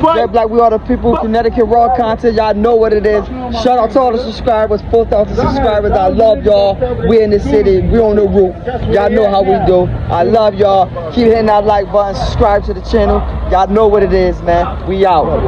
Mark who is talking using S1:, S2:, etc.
S1: Jet Black, we are the people. Connecticut Raw content. Y'all know what it is. Shout out to all the subscribers, 4,000 subscribers. I love y'all. We in the city. We on the roof. Y'all know how we do. I love y'all. Keep hitting that like button. Subscribe to the channel. Y'all know what it is, man. We out.